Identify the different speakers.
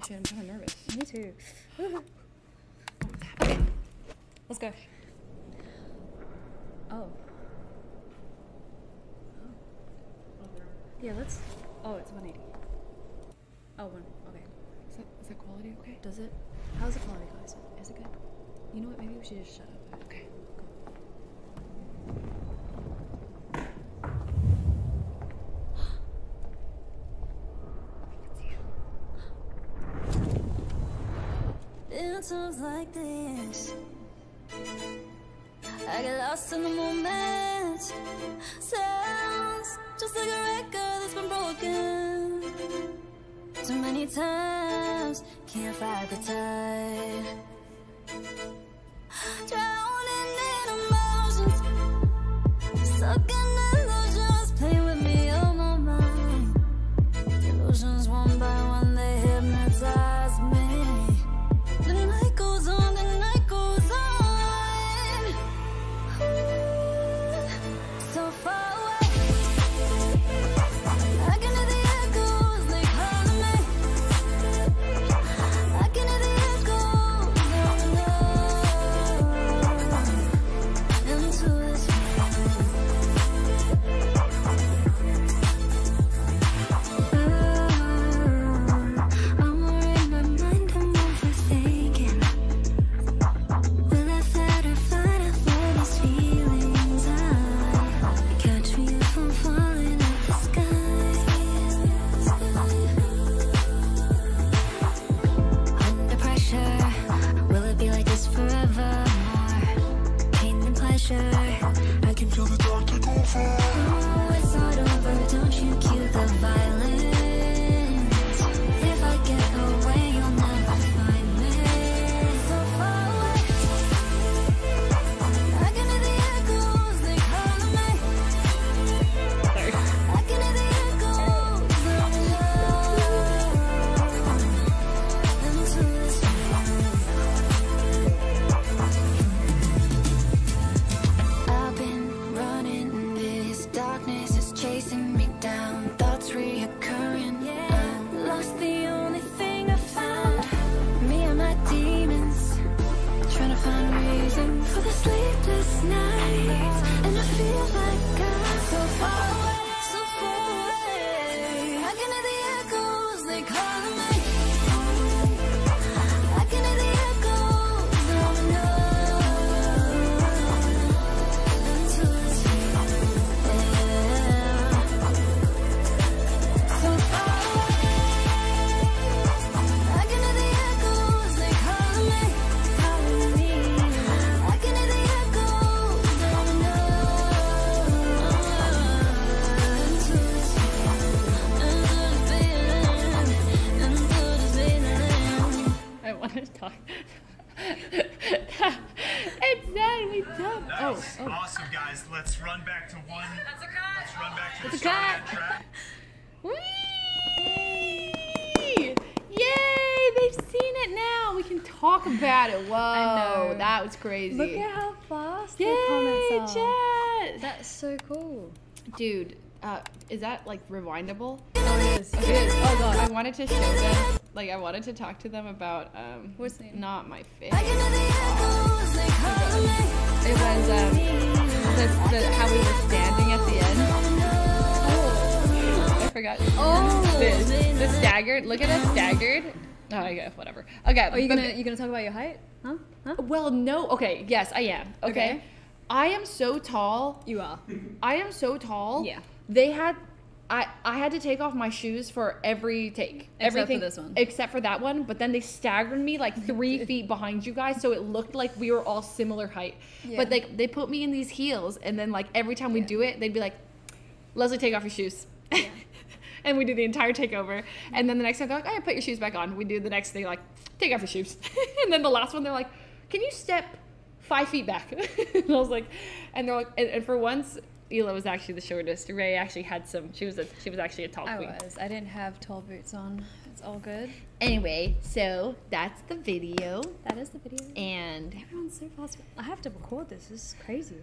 Speaker 1: Holy shit, I'm kind of nervous.
Speaker 2: Me too.
Speaker 1: Okay.
Speaker 2: Let's go. Oh. oh. Yeah, let's. Oh, it's 180. Oh, one. Okay.
Speaker 1: Is that, is that quality okay?
Speaker 2: Does it? How's the quality, guys? Is it good? You know what? Maybe we should just shut up.
Speaker 1: Okay.
Speaker 3: Times like this, I get lost in the moment. Sounds just like a record that's been broken. Too many times, can't fight the tide. Drowning pain I
Speaker 1: want to talk. it's done. Done. Oh,
Speaker 4: Nice.
Speaker 1: oh.
Speaker 4: Awesome, guys. Let's run back to one. That's a cut. Let's run back to
Speaker 1: That's a
Speaker 4: the start
Speaker 1: cut.
Speaker 4: of that track.
Speaker 1: Whee! Yay! They've seen it now. We can talk about it. Whoa, I
Speaker 2: know.
Speaker 1: that was crazy.
Speaker 2: Look at how fast the
Speaker 1: Yay,
Speaker 2: comments are.
Speaker 1: chat.
Speaker 2: That's so cool.
Speaker 1: Dude, uh, is that like rewindable?
Speaker 2: Oh, it is.
Speaker 1: It is. Oh god. I wanted to show them. Like, I wanted to talk to them about um.
Speaker 2: What's the name?
Speaker 1: Not my face.
Speaker 3: I can hear the echoes, they calling me.
Speaker 1: It was um. The, the how we were standing at the end. Oh, I forgot.
Speaker 2: Oh.
Speaker 1: This, the staggered. Look at us staggered. Oh, I guess whatever. Okay.
Speaker 2: Are you gonna you gonna talk about your height? Huh? Huh?
Speaker 1: Well, no. Okay. Yes, I am. Okay.
Speaker 2: Okay.
Speaker 1: I am so tall.
Speaker 2: You are.
Speaker 1: I am so tall.
Speaker 2: Yeah.
Speaker 1: They had. I, I had to take off my shoes for every take.
Speaker 2: for
Speaker 1: Everything
Speaker 2: this one.
Speaker 1: Except for that one. But then they staggered me like three feet behind you guys, so it looked like we were all similar height.
Speaker 2: Yeah.
Speaker 1: But like they put me in these heels, and then like every time we
Speaker 2: Yeah.
Speaker 1: do it, they'd be like, "Leslie, take off your shoes." and we do the entire takeover. And then the next time they're like, "Oh, put your shoes back on." We do the next thing like, "Take off your shoes." and then the last one they're like, "Can you step five feet back?" and I was like, and they're like, and, and for once. Ela was actually the shortest. Rae actually had some. She was a. She was actually a tall
Speaker 2: I
Speaker 1: queen.
Speaker 2: was. I didn't have tall boots on. It's all good.
Speaker 1: Anyway, so that's the video,
Speaker 2: That is the video.
Speaker 1: and
Speaker 2: Everyone's so fast. I have to record this. This is crazy.